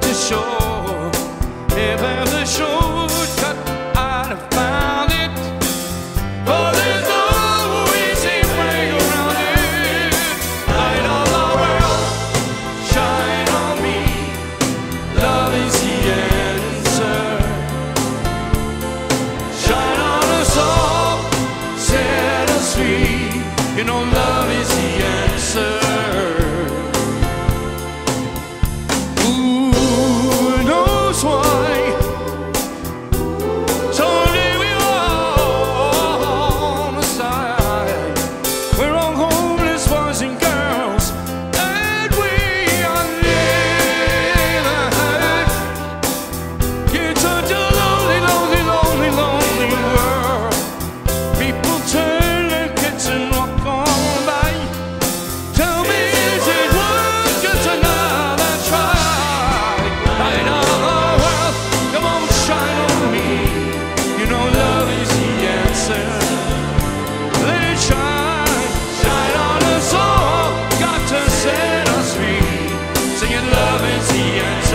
to shore. If there's a shortcut, I'd have found it. There's way around it. Light the world, shine on me. Love is the answer. Shine on us all, set us free. You know, love is the answer. vencía.